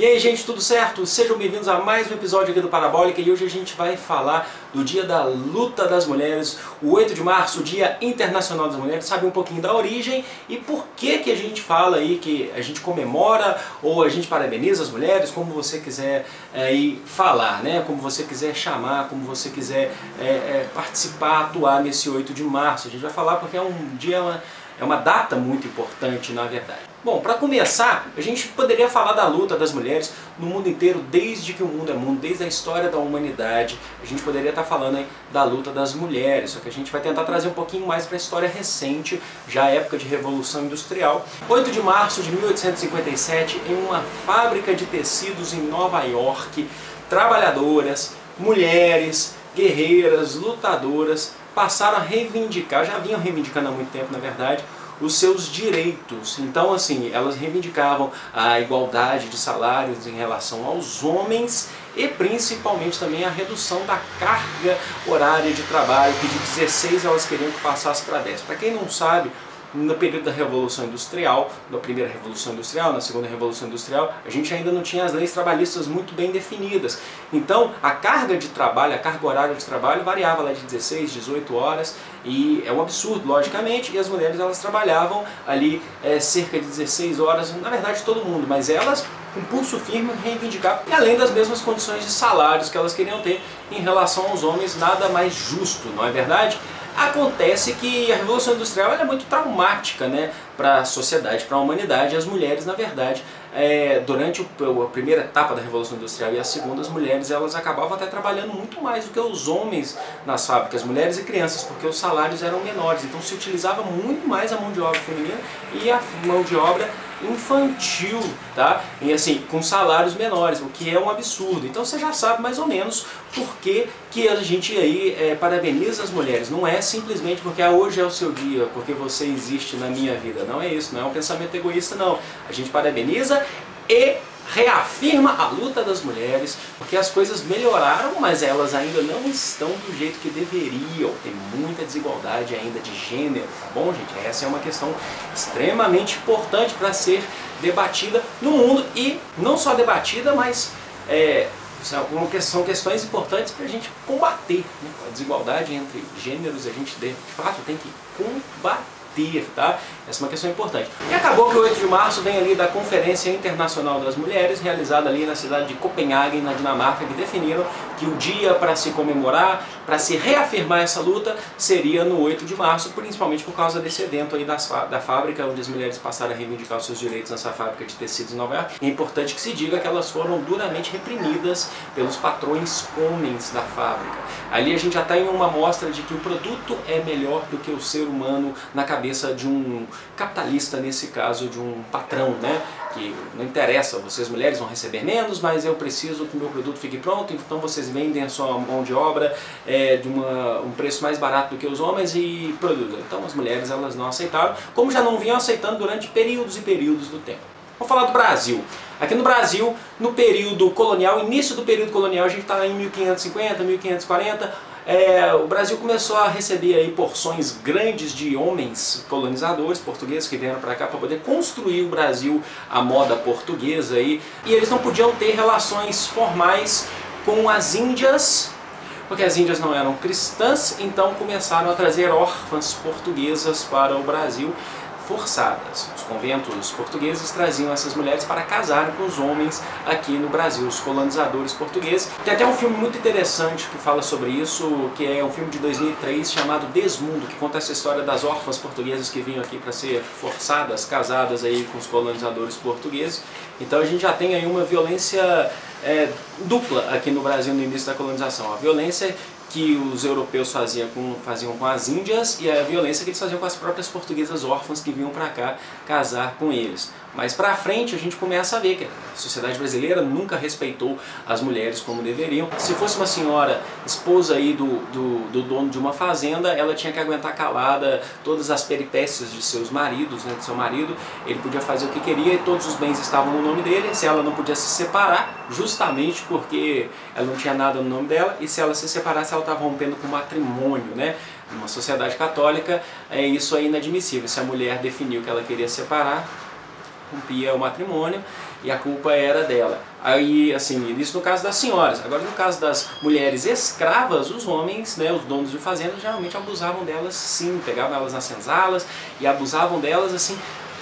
E aí, gente, tudo certo? Sejam bem-vindos a mais um episódio aqui do Parabólica e hoje a gente vai falar do Dia da Luta das Mulheres, o 8 de março, o Dia Internacional das Mulheres, sabe um pouquinho da origem e por que que a gente fala aí que a gente comemora ou a gente parabeniza as mulheres, como você quiser é, aí falar, né? Como você quiser chamar, como você quiser é, é, participar, atuar nesse 8 de março. A gente vai falar porque é um dia, uma, é uma data muito importante, na verdade. Bom, para começar, a gente poderia falar da luta das mulheres no mundo inteiro, desde que o mundo é mundo, desde a história da humanidade. A gente poderia estar tá falando aí da luta das mulheres, só que a gente vai tentar trazer um pouquinho mais para a história recente, já época de Revolução Industrial. 8 de março de 1857, em uma fábrica de tecidos em Nova York, trabalhadoras, mulheres, guerreiras, lutadoras, passaram a reivindicar, já vinham reivindicando há muito tempo na verdade, os seus direitos. Então, assim, elas reivindicavam a igualdade de salários em relação aos homens e principalmente também a redução da carga horária de trabalho, que de 16 elas queriam que passasse para 10. Para quem não sabe, no período da Revolução Industrial, na primeira Revolução Industrial, na segunda Revolução Industrial, a gente ainda não tinha as leis trabalhistas muito bem definidas. Então, a carga de trabalho, a carga horária de trabalho variava lá de 16, 18 horas, e é um absurdo, logicamente, e as mulheres elas trabalhavam ali é, cerca de 16 horas, na verdade todo mundo, mas elas com pulso firme reivindicar, e além das mesmas condições de salários que elas queriam ter em relação aos homens, nada mais justo, não é verdade? Acontece que a Revolução Industrial é muito traumática né, para a sociedade, para a humanidade. As mulheres, na verdade, é, durante o, a primeira etapa da Revolução Industrial e a segunda, as mulheres elas acabavam até trabalhando muito mais do que os homens nas fábricas, mulheres e crianças, porque os salários eram menores. Então se utilizava muito mais a mão de obra feminina e a mão de obra infantil, tá? E assim, com salários menores, o que é um absurdo. Então você já sabe mais ou menos por que, que a gente aí é, parabeniza as mulheres. Não é simplesmente porque ah, hoje é o seu dia, porque você existe na minha vida. Não é isso, não é um pensamento egoísta, não. A gente parabeniza e reafirma a luta das mulheres, porque as coisas melhoraram, mas elas ainda não estão do jeito que deveriam. Tem muita desigualdade ainda de gênero, tá bom, gente? Essa é uma questão extremamente importante para ser debatida no mundo e não só debatida, mas é, são questões importantes para a gente combater né? a desigualdade entre gêneros. A gente de fato tem que combater tá? Essa é uma questão importante. E acabou que o 8 de março vem ali da Conferência Internacional das Mulheres, realizada ali na cidade de Copenhague, na Dinamarca, que definiram que o dia para se comemorar, para se reafirmar essa luta, seria no 8 de março, principalmente por causa desse evento aí das, da fábrica, onde as mulheres passaram a reivindicar os seus direitos nessa fábrica de tecidos em Nova York. É importante que se diga que elas foram duramente reprimidas pelos patrões homens da fábrica. Ali a gente já tem uma mostra de que o produto é melhor do que o ser humano na cabeça de um capitalista, nesse caso de um patrão, né? Que não interessa, vocês mulheres vão receber menos, mas eu preciso que o meu produto fique pronto, então vocês vendem a sua mão de obra é, de uma, um preço mais barato do que os homens e produzem. Então as mulheres elas não aceitaram, como já não vinham aceitando durante períodos e períodos do tempo. Vamos falar do Brasil. Aqui no Brasil, no período colonial, início do período colonial, a gente está em 1550, 1540, é, o Brasil começou a receber aí porções grandes de homens colonizadores portugueses que vieram para cá para poder construir o Brasil à moda portuguesa aí, e eles não podiam ter relações formais com as Índias porque as índias não eram cristãs, então começaram a trazer órfãs portuguesas para o Brasil forçadas. Os conventos portugueses traziam essas mulheres para casarem com os homens aqui no Brasil, os colonizadores portugueses. Tem até um filme muito interessante que fala sobre isso, que é um filme de 2003 chamado Desmundo, que conta essa história das órfãs portuguesas que vinham aqui para ser forçadas, casadas aí com os colonizadores portugueses. Então a gente já tem aí uma violência é, dupla aqui no Brasil no início da colonização. A violência que os europeus faziam com, faziam com as índias e a violência que eles faziam com as próprias portuguesas órfãs que vinham para cá casar com eles. Mas para frente a gente começa a ver que a sociedade brasileira nunca respeitou as mulheres como deveriam. Se fosse uma senhora esposa aí do, do, do dono de uma fazenda, ela tinha que aguentar calada todas as peripécias de seus maridos, né, de seu marido. Ele podia fazer o que queria e todos os bens estavam no nome dele. Se ela não podia se separar, justamente porque ela não tinha nada no nome dela, e se ela se separasse, ela estava rompendo com o matrimônio, né? Numa sociedade católica, é isso é inadmissível. Se a mulher definiu que ela queria separar, rompia o matrimônio e a culpa era dela. Aí, assim, isso no caso das senhoras. Agora, no caso das mulheres escravas, os homens, né, os donos de fazendas, geralmente abusavam delas sim, pegavam elas nas senzalas e abusavam delas, assim,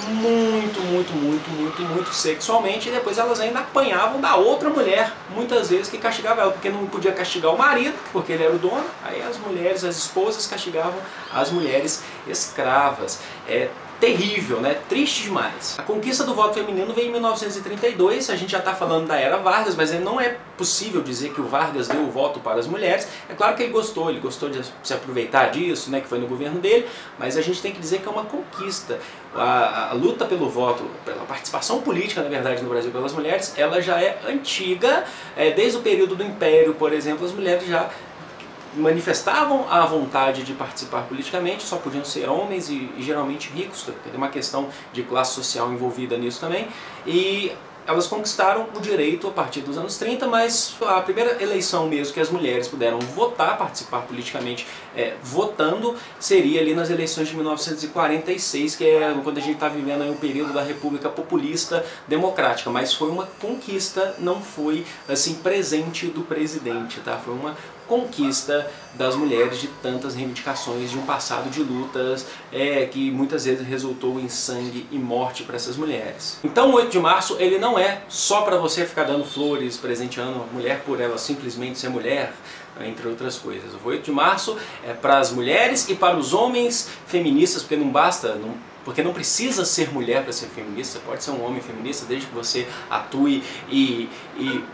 muito, muito, muito, muito, muito sexualmente e depois elas ainda apanhavam da outra mulher, muitas vezes que castigava ela, porque não podia castigar o marido, porque ele era o dono, aí as mulheres, as esposas castigavam as mulheres escravas. É, terrível, né? Triste demais. A conquista do voto feminino veio em 1932, a gente já está falando da era Vargas, mas não é possível dizer que o Vargas deu o voto para as mulheres. É claro que ele gostou, ele gostou de se aproveitar disso, né, que foi no governo dele, mas a gente tem que dizer que é uma conquista. A, a luta pelo voto, pela participação política, na verdade, no Brasil pelas mulheres, ela já é antiga, é, desde o período do Império, por exemplo, as mulheres já manifestavam a vontade de participar politicamente, só podiam ser homens e, e geralmente ricos, tem uma questão de classe social envolvida nisso também, e elas conquistaram o direito a partir dos anos 30, mas a primeira eleição mesmo que as mulheres puderam votar, participar politicamente é, votando, seria ali nas eleições de 1946, que é quando a gente está vivendo aí período da República Populista Democrática, mas foi uma conquista, não foi assim presente do presidente, tá? Foi uma conquista das mulheres de tantas reivindicações de um passado de lutas é, que muitas vezes resultou em sangue e morte para essas mulheres. Então o 8 de março ele não é só para você ficar dando flores, presenteando a mulher por ela simplesmente ser mulher, entre outras coisas. O 8 de março é para as mulheres e para os homens feministas, porque não basta, não, porque não precisa ser mulher para ser feminista, pode ser um homem feminista desde que você atue e, e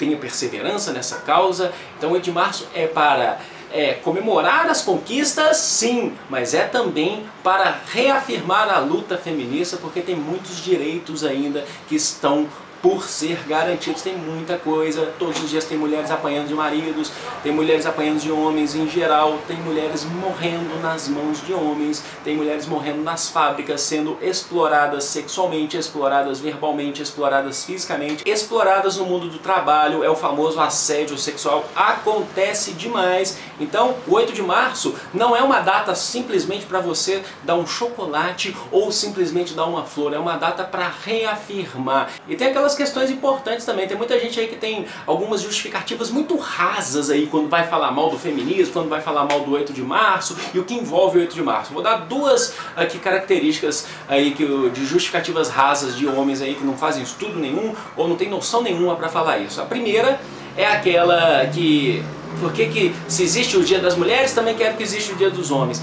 tenha perseverança nessa causa. Então, o 8 de março é para é, comemorar as conquistas, sim, mas é também para reafirmar a luta feminista, porque tem muitos direitos ainda que estão por ser garantidos. Tem muita coisa, todos os dias tem mulheres apanhando de maridos, tem mulheres apanhando de homens em geral, tem mulheres morrendo nas mãos de homens, tem mulheres morrendo nas fábricas, sendo exploradas sexualmente, exploradas verbalmente, exploradas fisicamente, exploradas no mundo do trabalho, é o famoso assédio sexual, acontece demais. Então, o 8 de março não é uma data simplesmente para você dar um chocolate ou simplesmente dar uma flor, é uma data para reafirmar. E tem aquelas questões importantes também. Tem muita gente aí que tem algumas justificativas muito rasas aí quando vai falar mal do feminismo, quando vai falar mal do 8 de março e o que envolve o 8 de março. Vou dar duas aqui características aí que, de justificativas rasas de homens aí que não fazem estudo nenhum ou não tem noção nenhuma para falar isso. A primeira é aquela que por que, que se existe o dia das mulheres, também quero que exista o dia dos homens.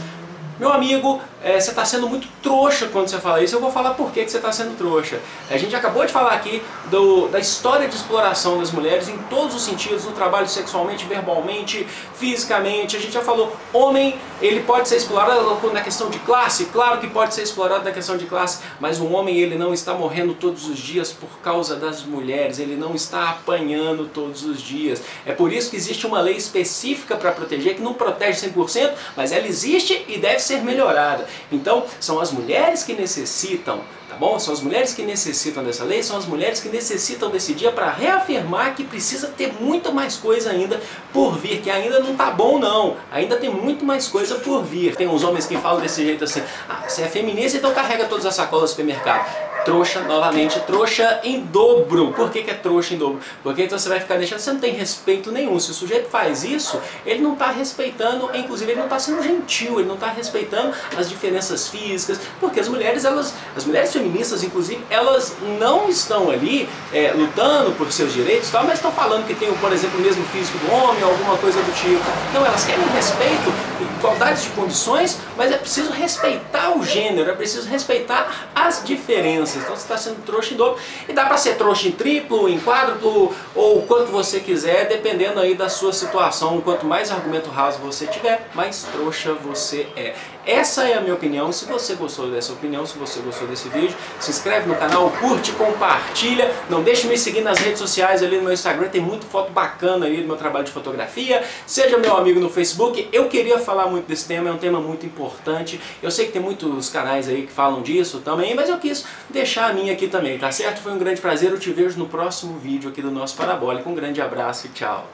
Meu amigo, é, você está sendo muito trouxa quando você fala isso, eu vou falar por que, que você está sendo trouxa. A gente acabou de falar aqui do, da história de exploração das mulheres em todos os sentidos, no trabalho sexualmente, verbalmente, fisicamente. A gente já falou, homem, ele pode ser explorado na questão de classe? Claro que pode ser explorado na questão de classe, mas o homem ele não está morrendo todos os dias por causa das mulheres, ele não está apanhando todos os dias. É por isso que existe uma lei específica para proteger, que não protege 100%, mas ela existe e deve ser melhorada. Então, são as mulheres que necessitam, bom? São as mulheres que necessitam dessa lei, são as mulheres que necessitam desse dia para reafirmar que precisa ter muito mais coisa ainda por vir, que ainda não tá bom não, ainda tem muito mais coisa por vir. Tem uns homens que falam desse jeito assim, ah, você é feminista, então carrega todas as sacolas do supermercado trouxa, novamente, trouxa em dobro. Por que, que é trouxa em dobro? Porque então você vai ficar deixando, você não tem respeito nenhum. Se o sujeito faz isso, ele não está respeitando, inclusive ele não está sendo gentil, ele não está respeitando as diferenças físicas, porque as mulheres, elas, as mulheres feministas, inclusive, elas não estão ali é, lutando por seus direitos, tal, mas estão falando que tem, por exemplo, o mesmo físico do homem alguma coisa do tipo. Não, elas querem respeito, igualdade de condições, mas é preciso respeitar o gênero, é preciso respeitar as diferenças. Então você está sendo trouxa em dobro. E dá para ser trouxa em triplo, em quádruplo, ou quanto você quiser, dependendo aí da sua situação. Quanto mais argumento raso você tiver, mais trouxa você é. Essa é a minha opinião. Se você gostou dessa opinião, se você gostou desse vídeo, se inscreve no canal, curte, compartilha. Não deixe de me seguir nas redes sociais ali no meu Instagram. Tem muita foto bacana ali do meu trabalho de fotografia. Seja meu amigo no Facebook. Eu queria falar muito desse tema, é um tema muito importante. Eu sei que tem muitos canais aí que falam disso também, mas eu quis deixar a minha aqui também, tá certo? Foi um grande prazer. Eu te vejo no próximo vídeo aqui do nosso Parabólico. Um grande abraço e tchau.